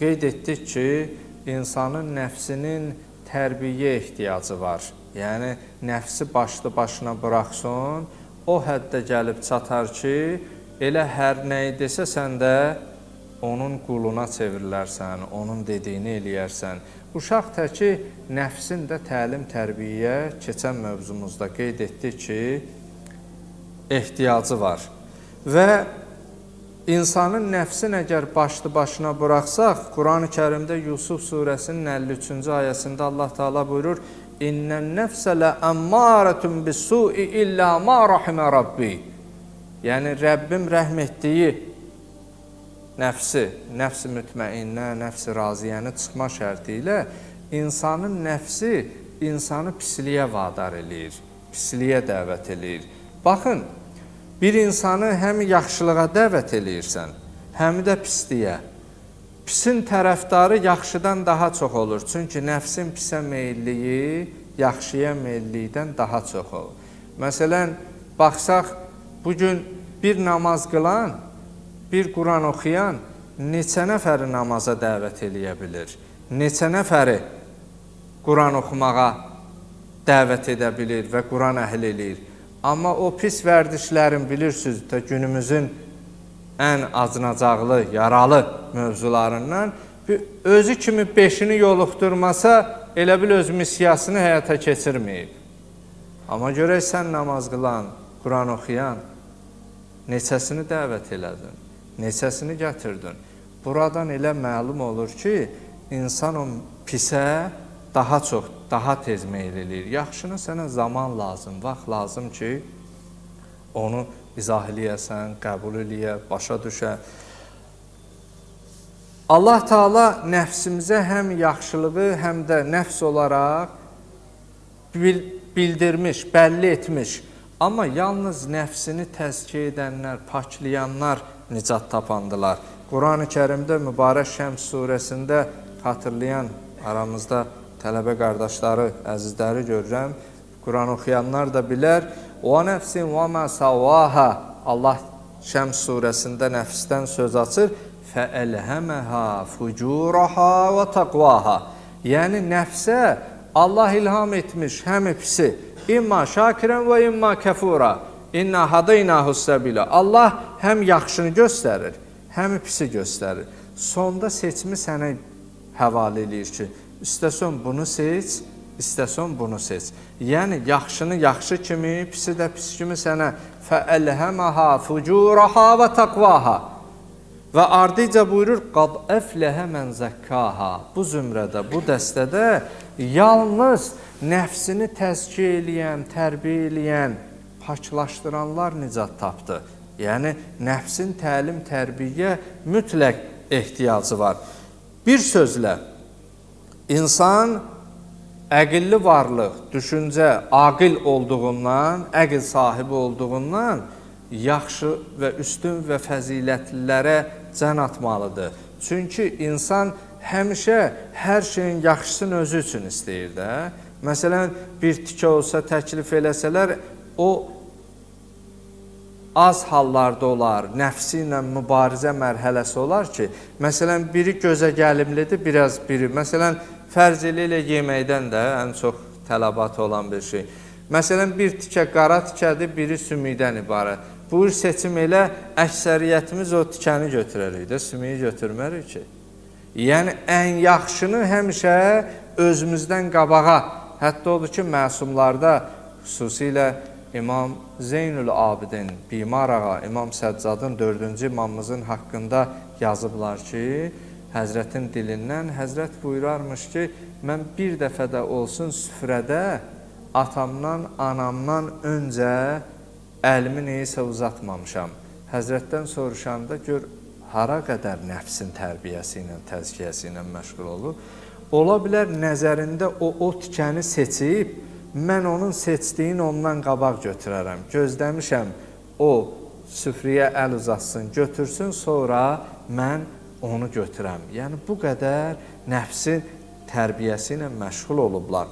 qeyd etdik ki, insanın nəfsinin tərbiyə ehtiyacı var. Yəni nəfsi başlı başına buraxsın, o həddə gəlib çatar ki, elə hər nəyi desə sən də onun quluna çevrilərsən, onun dediyini eləyərsən. Uşaq təki nəfsin də təlim tərbiyə keçən mövzumuzda qeyd etdi ki, ehtiyacı var. Və insanın nəfsin əgər başlı başına buraxsaq, Qurani-Kərimdə Yusuf surəsinin 53-cü ayəsində Allah Taala buyurur: "İnnən nəfsə ləəmmaratun bis-su'i illə ma rahimə rabbi." Yəni Rəbbim rəhm etdiyi nəfsi, nəfsi mütməinnə, nəfsi raziyəni çıxma şərti ilə insanın nəfsi insanı pisliyə vadar eləyir, pisliyə dəvət eləyir. Baxın, bir insanı həm yaxşılığa dəvət eləyirsən, həm də pisliyə. Pisin tərəfdarı yaxşıdan daha çox olur. Çünki nəfsin pisə meylliyi yaxşıya meyllikdən daha çox olur. Məsələn, baxsaq, bugün bir namaz qılan bir Quran oxuyan neçə nəfəri namaza dəvət eləyə bilir? Neçə nəfəri Quran oxumağa dəvət edə bilir və Quran əhl eləyir? Amma o pis vərdişlərin bilirsiniz, də günümüzün ən acınacaqlı, yaralı mövzularından özü kimi beşini yoluxdurmasa, elə bil öz missiyasını həyata keçirməyib. Amma görək sən namaz qılan, Quran oxuyan neçəsini dəvət elədin? neçəsini gətirdin? Buradan elə məlum olur ki, insan o pisə daha çox, daha tez meyl eləyir. Yaxşını sənə zaman lazım, vaxt lazım ki, onu izah eləyəsən, qəbul eləyə, başa düşə. Allah Taala nəfsimizə həm yaxşılığı, həm də nəfs olaraq bildirmiş, bəlli etmiş. Amma yalnız nəfsini təzkiyə edənlər, paklayanlar nicat tapandılar. Qurani-Kərimdə Mübarək Şəms surəsində xatırlayan aramızda tələbə qardaşları, əzizləri görürəm. Quran oxuyanlar da bilər. "Və nəfsin və mə savaha" Allah Şəms surəsində nəfsdən söz açır. "Fəəlhəməhə fucuraha və taqvaha." Yəni nəfsə Allah ilham etmiş həm pisi, imma şakirən və imma kəfura. İnna hadaynahu səbilə. Allah həm yaxşını göstərir, həm pisi göstərir. Sonda seçimi sənə həvalə eləyir ki, istəsən bunu seç, istəsən bunu seç. Yəni yaxşını yaxşı kimi, pisi də pis kimi sənə fəəlhəməha fucuraha və taqvaha. Və ardıca buyurur, qad əfləhə mən zəkkaha. Bu zümrədə, bu dəstədə yalnız nəfsini təzkiyə eləyən, tərbiyə eləyən, paklaşdıranlar nicat tapdı. Yəni nəfsin təlim, tərbiyə mütləq ehtiyacı var. Bir sözlə insan əqilli varlıq, düşüncə, aqil olduğundan, əqil sahibi olduğundan yaxşı və üstün və fəzilətlilərə can atmalıdır. Çünki insan həmişə hər şeyin yaxşısını özü üçün istəyir də. Məsələn, bir tikə olsa təklif eləsələr, o az hallarda olar, nəfsi ilə mübarizə mərhələsi olar ki, məsələn, biri gözə gəlimlidir, biraz biri. Məsələn, fərz elə ilə yeməkdən də ən çox tələbat olan bir şey. Məsələn, bir tikə qara tikədir, biri sümükdən ibarət. Buyur seçim elə, əksəriyyətimiz o tikəni götürərik də, sümüyü götürmərik ki. Yəni, ən yaxşını həmişə özümüzdən qabağa, hətta odur ki, məsumlarda xüsusilə İmam Zeynül Abidin, Bimar ağa, İmam Səccadın dördüncü imamımızın haqqında yazıblar ki, Həzrətin dilindən Həzrət buyurarmış ki, mən bir dəfə də olsun süfrədə atamdan, anamdan öncə əlimi neyisə uzatmamışam. Həzrətdən soruşanda gör, hara qədər nəfsin tərbiyəsi ilə, təzkiyəsi ilə məşğul olub. Ola bilər nəzərində o, o tikəni seçib, mən onun seçdiyini ondan qabaq götürərəm. Gözləmişəm o süfriyə əl uzatsın, götürsün, sonra mən onu götürəm. Yəni bu qədər nəfsin tərbiyəsi ilə məşğul olublar.